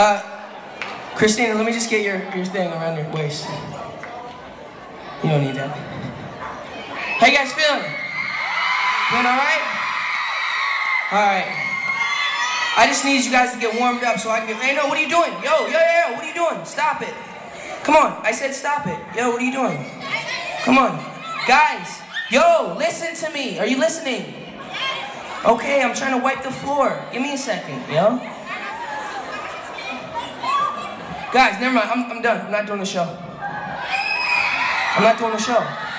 Uh, Christina, let me just get your, your thing around your waist. You don't need that. How you guys feeling? Feeling alright? Alright. I just need you guys to get warmed up so I can get. Hey, no, what are you doing? Yo, yo, yo, yo, what are you doing? Stop it. Come on, I said stop it. Yo, what are you doing? Come on. Guys, yo, listen to me. Are you listening? Okay, I'm trying to wipe the floor. Give me a second, yo. Guys, never mind. I'm, I'm done. I'm not doing the show. I'm not doing the show.